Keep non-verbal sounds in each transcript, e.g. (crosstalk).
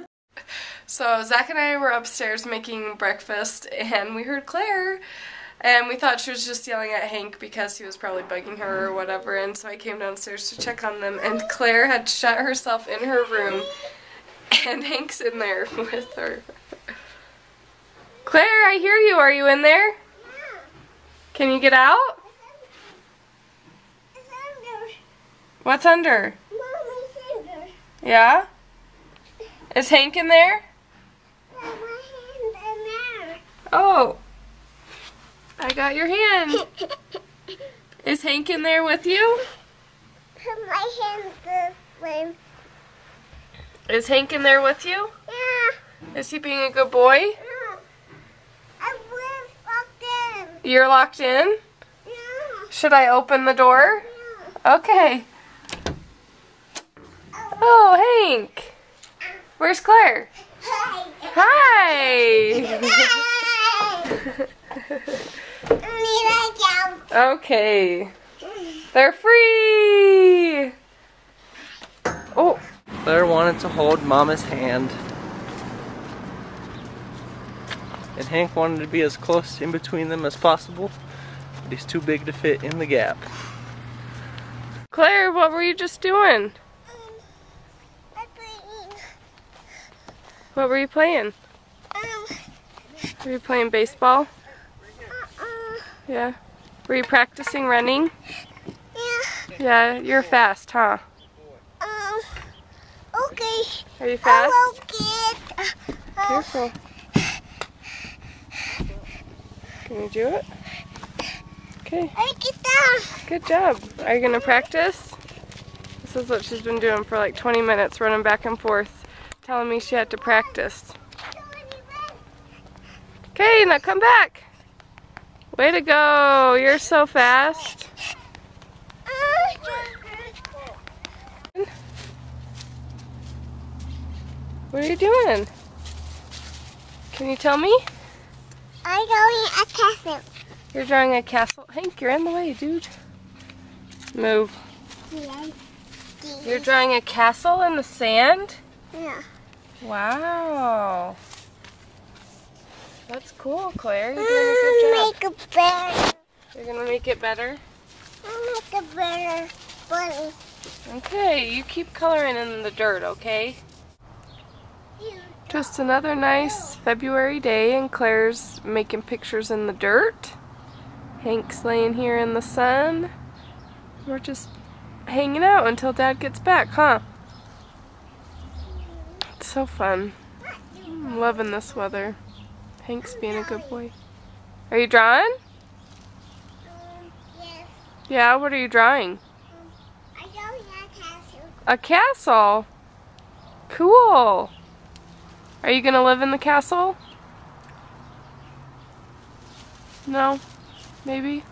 (laughs) So Zach and I were upstairs making breakfast and we heard Claire and we thought she was just yelling at Hank because he was probably bugging her or whatever and so I came downstairs to check on them and Claire had shut herself in her room and Hank's in there (laughs) with her. Claire, I hear you. Are you in there? Can you get out? What's under? Mommy's under. Yeah? Is Hank in there? Put my hand in there. Oh. I got your hand. (laughs) Is Hank in there with you? Put my hand this way. Is Hank in there with you? Yeah. Is he being a good boy? Yeah. I was locked in. You're locked in? Yeah. Should I open the door? Yeah. Okay. Oh, Hank. Where's Claire? Hi. Hi. Need I jump? okay. They're free. Oh, Claire wanted to hold Mama's hand. And Hank wanted to be as close in between them as possible, but he's too big to fit in the gap. Claire, what were you just doing? I'm playing. What were you playing? Um. Were you playing baseball? Uh. Yeah. Were you practicing running? Yeah. Yeah, you're fast, huh? Um. Okay. Are you fast? I will get. Uh, Careful. Can you do it? Okay, I get down. good job. Are you gonna practice? This is what she's been doing for like 20 minutes, running back and forth, telling me she had to practice. Okay, now come back. Way to go. You're so fast. What are you doing? Can you tell me? I'm going a castle. You're drawing a castle. Hank, you're in the way, dude. Move. You're drawing a castle in the sand? Yeah. Wow. That's cool, Claire. You're doing a good job. Make a better. You're gonna make it better? I'll make a better bunny. Okay, you keep coloring in the dirt, okay? Just another nice February day and Claire's making pictures in the dirt. Hank's laying here in the sun. We're just hanging out until Dad gets back, huh? So fun. I'm loving this weather. Hank's being a good boy. Are you drawing? Um, yes. Yeah, what are you drawing? A castle. A castle. Cool. Are you gonna live in the castle? No? Maybe?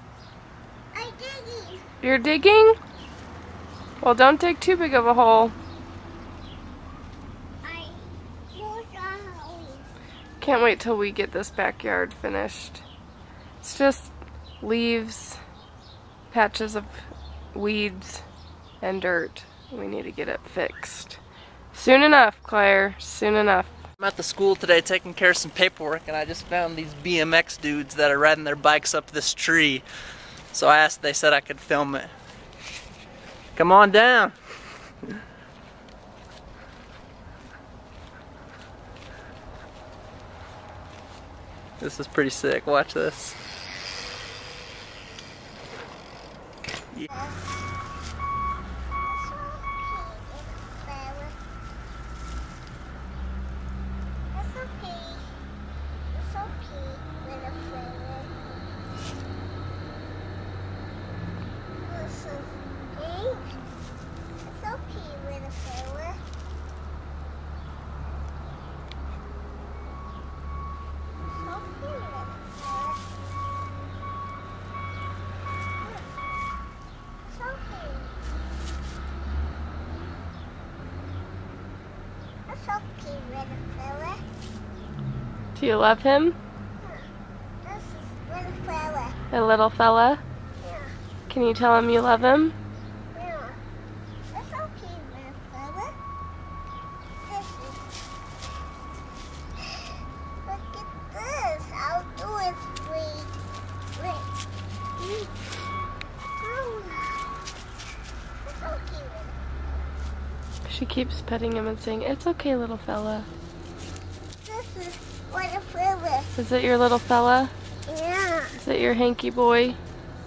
I'm digging. You're digging? Well, don't dig too big of a hole. I was on Can't wait till we get this backyard finished. It's just leaves, patches of weeds, and dirt. We need to get it fixed. Soon enough, Claire. Soon enough. I'm at the school today taking care of some paperwork, and I just found these BMX dudes that are riding their bikes up this tree. So I asked, they said I could film it. Come on down. This is pretty sick. Watch this. It's okay. It's okay, little fella. This is pink. It's okay, little fella. It's okay, little fella. It's okay. Little. Do you love him? This is little fella. A little fella? Yeah. Can you tell him you love him? Yeah. It's okay, little fella. This is. Look at this. I'll do it wait. Wait. Wait. Oh. It's okay, little She keeps petting him and saying, It's okay, little fella. This is little fella. Is it your little fella? Yeah. Is it your hanky boy?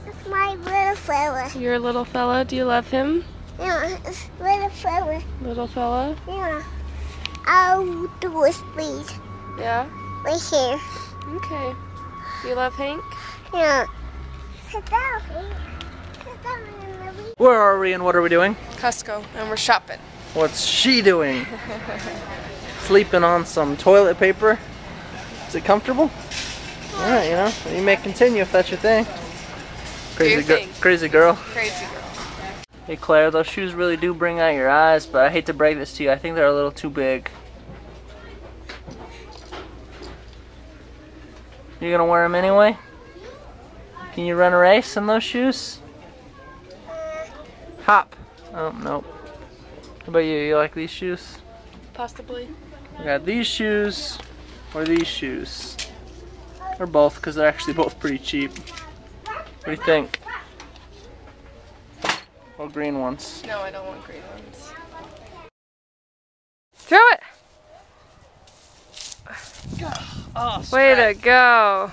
It's my little fella. Your little fella? Do you love him? Yeah. It's little fella. Little fella? Yeah. I'll do it, please. Yeah. Right here. Okay. You love Hank? Yeah. Sit down, Pete. Sit down in. Where are we and what are we doing? Costco, and we're shopping. What's she doing? (laughs) Sleeping on some toilet paper. Is it comfortable? Alright, you know, you may continue if that's your thing. Crazy, your thing. crazy girl. Crazy girl. Hey Claire, those shoes really do bring out your eyes, but I hate to break this to you. I think they're a little too big. You're gonna wear them anyway? Can you run a race in those shoes? Uh, Hop. Oh, nope. How about you? You like these shoes? Possibly. I got these shoes or these shoes. Or both, because they're actually both pretty cheap. What do you think? Or green ones. No, I don't want green ones. Throw it! Oh, Way to go.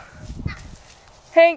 Hank,